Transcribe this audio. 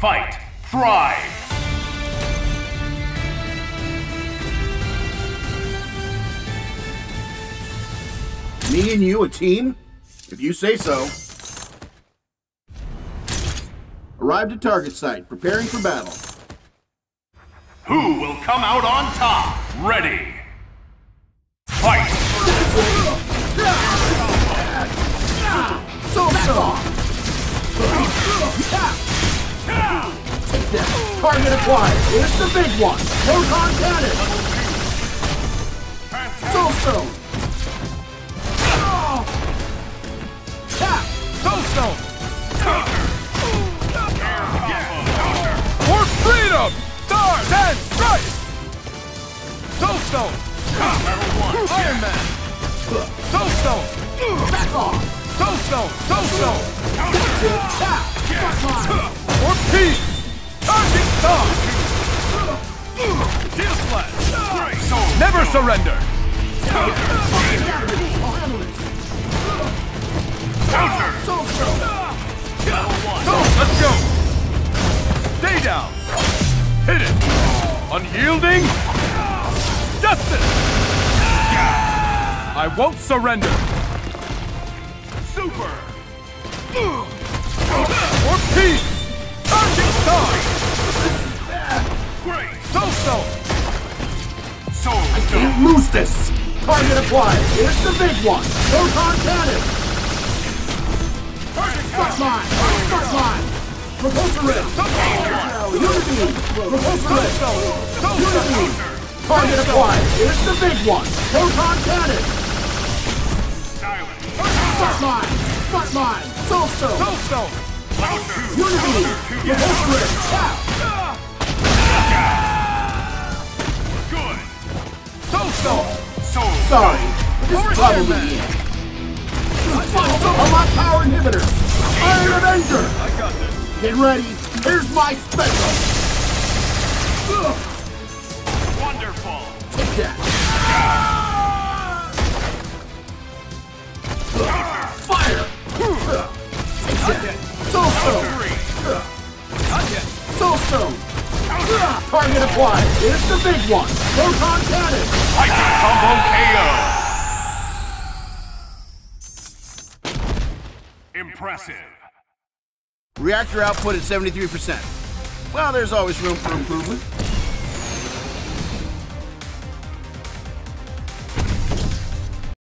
Fight! Thrive! Me and you a team? If you say so. Arrived at target site, preparing for battle. Who will come out on top? Ready! Fight! So so! Take! Target acquired! It's the big one! Proton cannon! So so! Tap! Soulstone! For freedom! Stars and stripes! Soulstone! Iron Man! Soulstone! Back off! Soulstone! Soulstone! That's it! Tap! Frontline! For peace! Never surrender! So, let's go! Stay down! Hit it! Unyielding! Justice! I won't surrender! Super! For peace! Charging star! Can't lose this! Target acquired! It's the big one! Proton cannon! Frontline! Frontline! Repulsor ring! Unity! Repulsor ring! Unity! Target acquired! It's the big one! Proton cannon! Silent! Frontline! Frontline! Soulstone! So-so! Unity! Repulsor ring! Tap! So-so! Sorry, but this is probably man. the end. Unlock power inhibitor! Iron Avenger! I got this! Get ready! Here's my special! Ugh, Wonderful! Take that! Target acquired! It's the big one! Proton cannon! Fighting combo KO! Impressive! Reactor output at 73%. Well, there's always room for improvement.